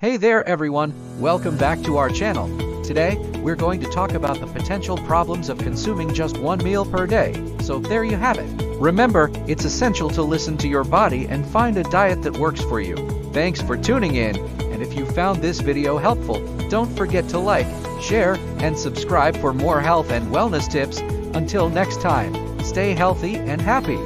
Hey there everyone, welcome back to our channel. Today, we're going to talk about the potential problems of consuming just one meal per day. So there you have it. Remember, it's essential to listen to your body and find a diet that works for you. Thanks for tuning in, and if you found this video helpful, don't forget to like, share, and subscribe for more health and wellness tips. Until next time, stay healthy and happy.